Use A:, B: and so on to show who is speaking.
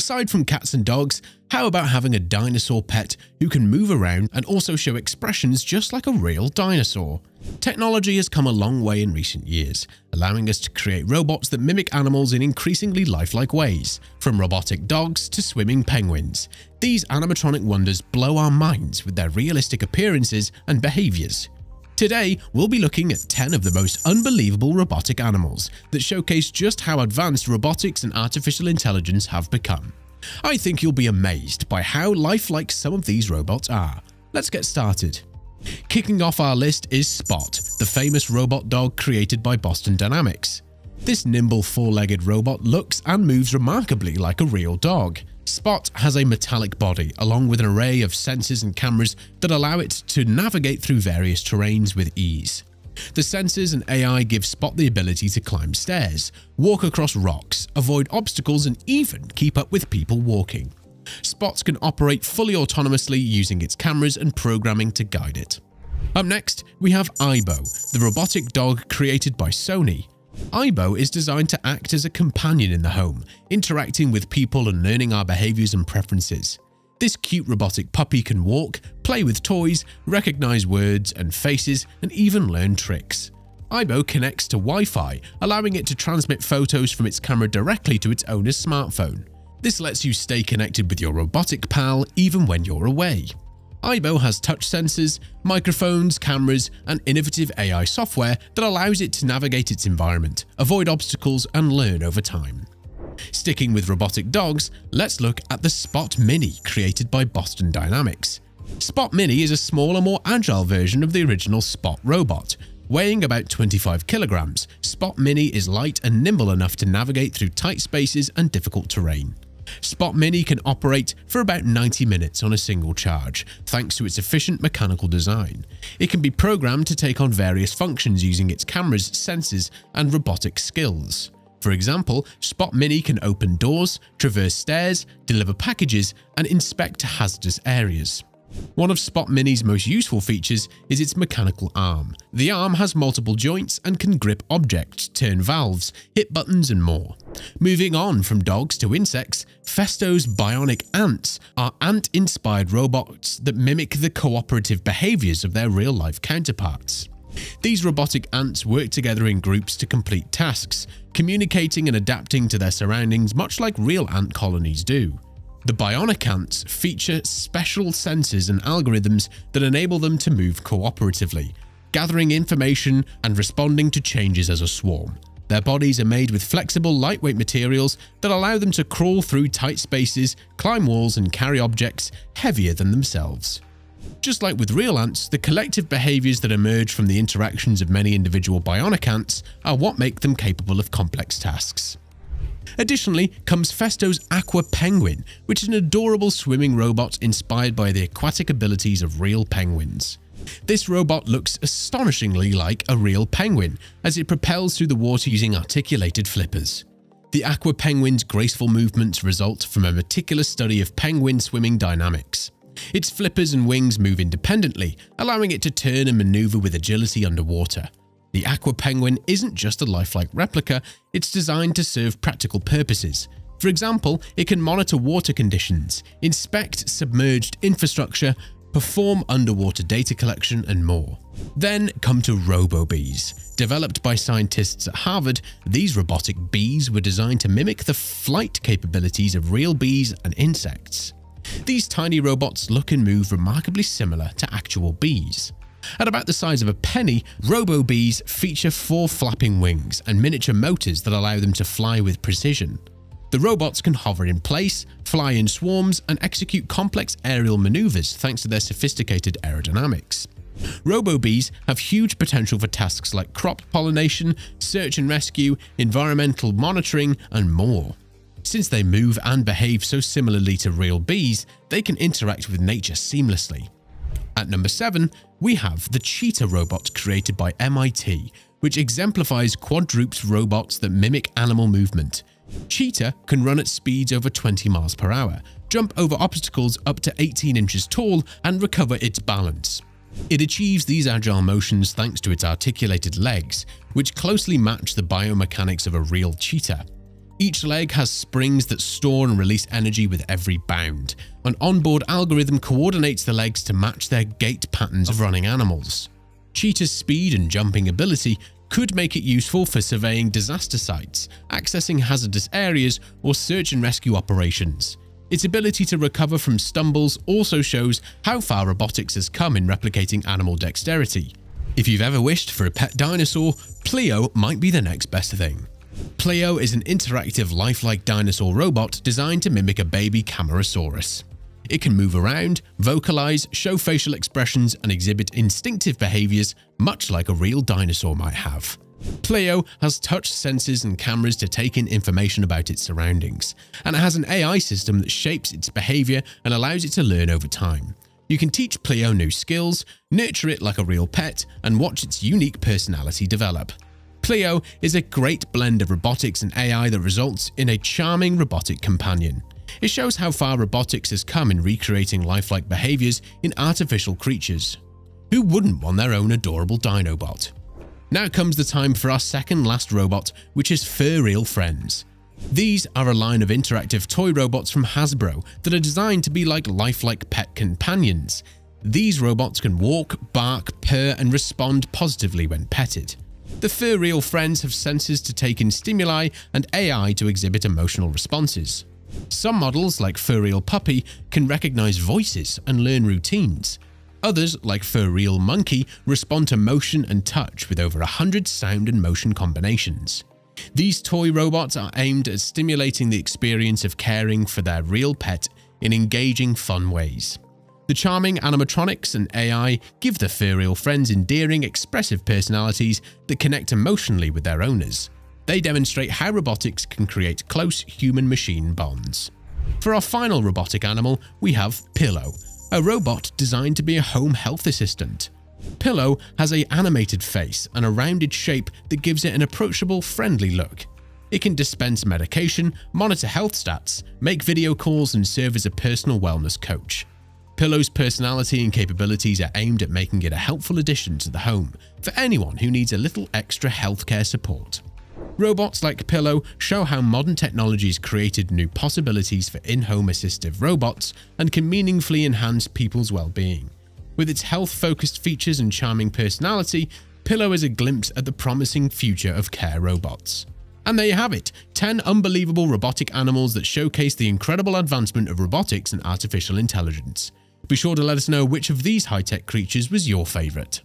A: Aside from cats and dogs, how about having a dinosaur pet who can move around and also show expressions just like a real dinosaur? Technology has come a long way in recent years, allowing us to create robots that mimic animals in increasingly lifelike ways, from robotic dogs to swimming penguins. These animatronic wonders blow our minds with their realistic appearances and behaviors. Today, we'll be looking at 10 of the most unbelievable robotic animals that showcase just how advanced robotics and artificial intelligence have become. I think you'll be amazed by how lifelike some of these robots are. Let's get started. Kicking off our list is Spot, the famous robot dog created by Boston Dynamics. This nimble four-legged robot looks and moves remarkably like a real dog. Spot has a metallic body along with an array of sensors and cameras that allow it to navigate through various terrains with ease. The sensors and AI give Spot the ability to climb stairs, walk across rocks, avoid obstacles and even keep up with people walking. Spot can operate fully autonomously using its cameras and programming to guide it. Up next, we have Aibo, the robotic dog created by Sony. Aibo is designed to act as a companion in the home, interacting with people and learning our behaviors and preferences. This cute robotic puppy can walk, play with toys, recognize words and faces, and even learn tricks. Aibo connects to Wi-Fi, allowing it to transmit photos from its camera directly to its owner's smartphone. This lets you stay connected with your robotic pal even when you're away. Aibo has touch sensors, microphones, cameras, and innovative AI software that allows it to navigate its environment, avoid obstacles, and learn over time. Sticking with robotic dogs, let's look at the Spot Mini created by Boston Dynamics. Spot Mini is a smaller, more agile version of the original Spot robot. Weighing about 25 kilograms, Spot Mini is light and nimble enough to navigate through tight spaces and difficult terrain. Spot Mini can operate for about 90 minutes on a single charge, thanks to its efficient mechanical design. It can be programmed to take on various functions using its cameras, sensors, and robotic skills. For example, Spot Mini can open doors, traverse stairs, deliver packages, and inspect hazardous areas. One of Spot Mini's most useful features is its mechanical arm. The arm has multiple joints and can grip objects, turn valves, hit buttons and more. Moving on from dogs to insects, Festo's bionic ants are ant-inspired robots that mimic the cooperative behaviors of their real-life counterparts. These robotic ants work together in groups to complete tasks, communicating and adapting to their surroundings much like real ant colonies do. The bionic ants feature special sensors and algorithms that enable them to move cooperatively, gathering information and responding to changes as a swarm. Their bodies are made with flexible, lightweight materials that allow them to crawl through tight spaces, climb walls and carry objects heavier than themselves. Just like with real ants, the collective behaviors that emerge from the interactions of many individual bionic ants are what make them capable of complex tasks. Additionally comes Festo's Aqua Penguin, which is an adorable swimming robot inspired by the aquatic abilities of real penguins. This robot looks astonishingly like a real penguin as it propels through the water using articulated flippers. The Aqua Penguin's graceful movements result from a meticulous study of penguin swimming dynamics. Its flippers and wings move independently, allowing it to turn and maneuver with agility underwater. The Aqua Penguin isn't just a lifelike replica, it's designed to serve practical purposes. For example, it can monitor water conditions, inspect submerged infrastructure, perform underwater data collection, and more. Then come to RoboBees. Developed by scientists at Harvard, these robotic bees were designed to mimic the flight capabilities of real bees and insects. These tiny robots look and move remarkably similar to actual bees. At about the size of a penny, RoboBees feature four flapping wings and miniature motors that allow them to fly with precision. The robots can hover in place, fly in swarms, and execute complex aerial maneuvers thanks to their sophisticated aerodynamics. RoboBees have huge potential for tasks like crop pollination, search and rescue, environmental monitoring, and more. Since they move and behave so similarly to real bees, they can interact with nature seamlessly. At number 7, we have the Cheetah robot created by MIT, which exemplifies quadruped robots that mimic animal movement. Cheetah can run at speeds over 20 miles per hour, jump over obstacles up to 18 inches tall, and recover its balance. It achieves these agile motions thanks to its articulated legs, which closely match the biomechanics of a real cheetah. Each leg has springs that store and release energy with every bound. An onboard algorithm coordinates the legs to match their gait patterns of running animals. Cheetah's speed and jumping ability could make it useful for surveying disaster sites, accessing hazardous areas, or search and rescue operations. Its ability to recover from stumbles also shows how far robotics has come in replicating animal dexterity. If you've ever wished for a pet dinosaur, Pleo might be the next best thing. Pleo is an interactive lifelike dinosaur robot designed to mimic a baby Camarasaurus. It can move around, vocalize, show facial expressions, and exhibit instinctive behaviors much like a real dinosaur might have. Pleo has touch sensors and cameras to take in information about its surroundings, and it has an AI system that shapes its behavior and allows it to learn over time. You can teach Pleo new skills, nurture it like a real pet, and watch its unique personality develop. Pleo is a great blend of robotics and AI that results in a charming robotic companion. It shows how far robotics has come in recreating lifelike behaviors in artificial creatures. Who wouldn't want their own adorable Dinobot? Now comes the time for our second last robot, which is Furreal Friends. These are a line of interactive toy robots from Hasbro that are designed to be like lifelike pet companions. These robots can walk, bark, purr and respond positively when petted. The Furreal friends have sensors to take in stimuli and AI to exhibit emotional responses. Some models, like Furreal Puppy, can recognize voices and learn routines. Others, like Furreal Monkey, respond to motion and touch with over 100 sound and motion combinations. These toy robots are aimed at stimulating the experience of caring for their real pet in engaging, fun ways. The charming animatronics and AI give the Furreal friends endearing, expressive personalities that connect emotionally with their owners. They demonstrate how robotics can create close human-machine bonds. For our final robotic animal, we have Pillo, a robot designed to be a home health assistant. Pillo has a animated face and a rounded shape that gives it an approachable, friendly look. It can dispense medication, monitor health stats, make video calls and serve as a personal wellness coach. Pillo's personality and capabilities are aimed at making it a helpful addition to the home for anyone who needs a little extra healthcare support. Robots like Pillo show how modern technologies created new possibilities for in-home assistive robots and can meaningfully enhance people's well-being. With its health-focused features and charming personality, Pillo is a glimpse at the promising future of care robots. And there you have it, 10 unbelievable robotic animals that showcase the incredible advancement of robotics and artificial intelligence. Be sure to let us know which of these high-tech creatures was your favourite.